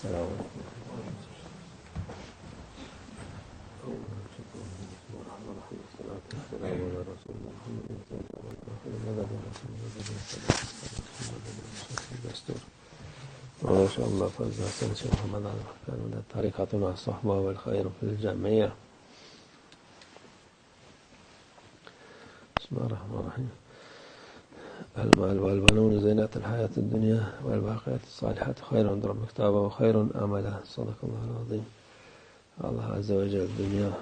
السلام عليكم. على ما شاء الله فاز حسن شيخ محمد كان من طريقتنا الصحبة والخير في الجميع. بسم الله الرحمن الرحيم. المال والبنون زينة الحياة الدنيا والباقيات الصالحات خير عند ربك ثوابا وخير أملا صدق الله العظيم. الله عز وجل الدنيا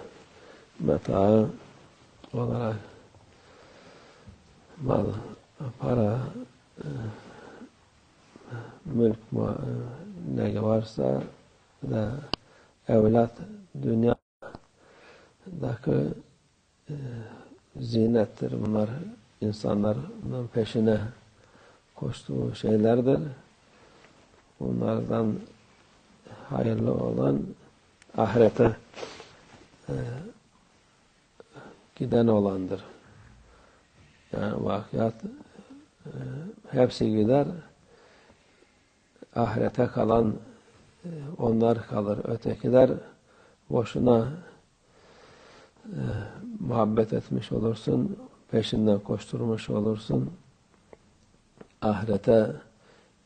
متاع. olarak mal, para, mülk ne varsa da evlat dünyadaki e, zinettir. Bunlar insanların peşine koştuğu şeylerdir. Bunlardan hayırlı olan ahirete e, giden olandır. Yani vakiyat e, hepsi gider. Ahirete kalan e, onlar kalır. Ötekiler boşuna e, muhabbet etmiş olursun. Peşinden koşturmuş olursun. Ahirete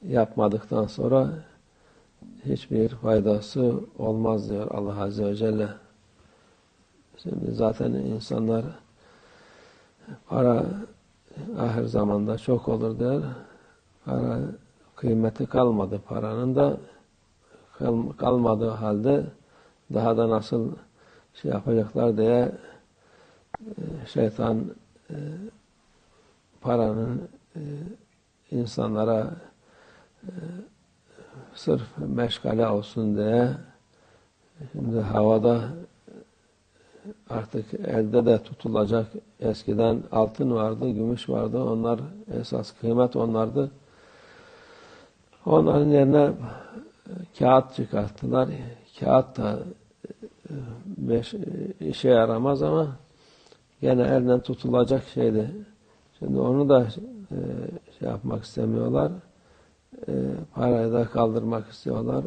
yapmadıktan sonra hiçbir faydası olmaz diyor Allah Azze ve Celle. Şimdi zaten insanlar para ahir zamanda çok olur der. Para kıymeti kalmadı paranın da kalmadığı halde daha da nasıl şey yapacaklar diye e, şeytan e, paranın e, insanlara sırf meşgale olsun diye şimdi havada artık elde de tutulacak eskiden altın vardı, gümüş vardı. Onlar esas kıymet onlardı. Onların yerine kağıt çıkarttılar. Kağıt da e, işe yaramaz ama gene elden tutulacak şeydi. Şimdi onu da e, şey yapmak istemiyorlar. E, parayı da kaldırmak istiyorlar.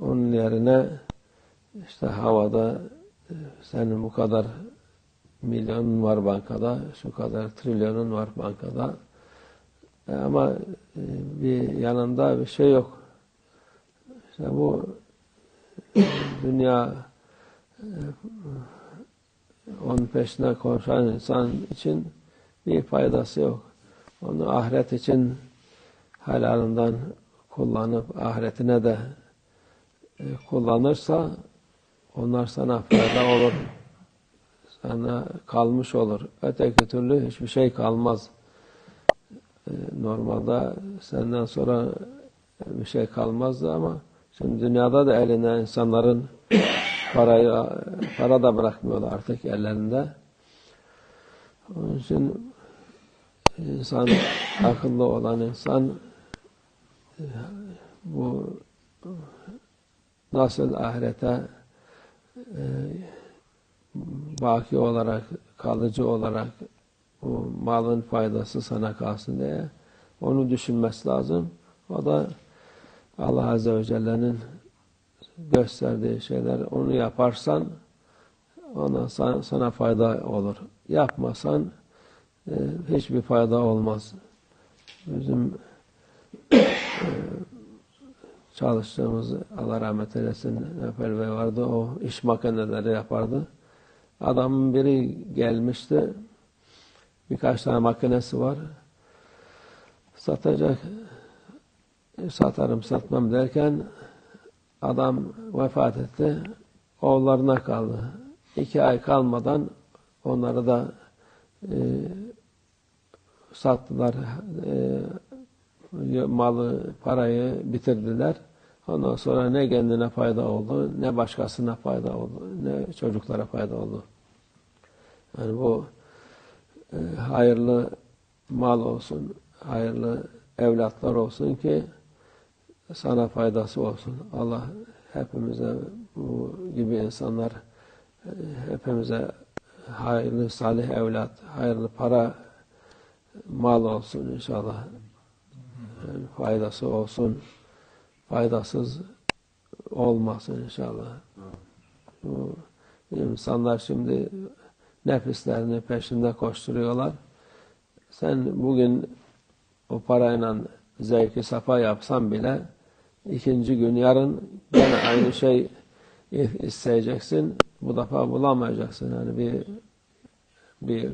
Onun yerine işte havada senin bu kadar milyonun var bankada, şu kadar trilyonun var bankada. E, ama e, bir yanında bir şey yok. İşte bu e, dünya e, onun peşine koşan insan için bir faydası yok. Onu ahiret için halalından kullanıp ahiretine de e, kullanırsa onlar sana fayda olur. Sana kalmış olur. Öteki türlü hiçbir şey kalmaz. Ee, normalde senden sonra bir şey kalmazdı ama şimdi dünyada da eline insanların parayı para da bırakmıyorlar artık ellerinde. Onun için insan akıllı olan insan bu nasıl ahirete e, baki olarak, kalıcı olarak bu malın faydası sana kalsın diye onu düşünmesi lazım. O da Allah Azze ve Celle'nin gösterdiği şeyler. Onu yaparsan ona sana, sana fayda olur. Yapmasan e, hiçbir fayda olmaz. Bizim e, çalıştığımız Allah rahmet eylesin Nefer Bey vardı. O iş makineleri yapardı. Adamın biri gelmişti. Birkaç tane makinesi var. Satacak. Satarım satmam derken adam vefat etti. Oğullarına kaldı. İki ay kalmadan onları da e, sattılar. E, malı, parayı bitirdiler. Ondan sonra ne kendine fayda oldu, ne başkasına fayda oldu, ne çocuklara fayda oldu. Yani bu e, hayırlı mal olsun, hayırlı evlatlar olsun ki sana faydası olsun. Allah hepimize bu gibi insanlar hepimize hayırlı salih evlat, hayırlı para mal olsun inşallah. Yani faydası olsun. faydasız olmasın inşallah. Bu insanlar şimdi nefislerini peşinde koşturuyorlar. Sen bugün o parayla zevki safa yapsan bile ikinci gün yarın gene aynı şey isteyeceksin. Bu defa bulamayacaksın. Yani bir bir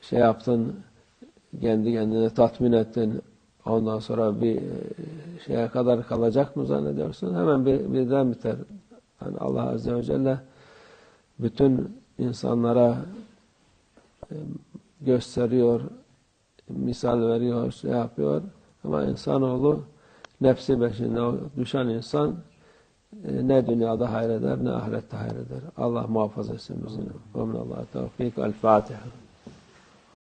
şey yaptın, kendi kendine tatmin ettin. Ondan sonra bir şeye kadar kalacak mı zannediyorsun? Hemen bir, birden biter. Yani Allah Azze ve Celle bütün insanlara gösteriyor, misal veriyor, şey yapıyor. Ama insanoğlu nefsi beşinde düşen insan ne dünyada hayreder ne ahirette hayreder. Allah muhafaza etsin bizi. Ve minallah tevfik. El Fatiha.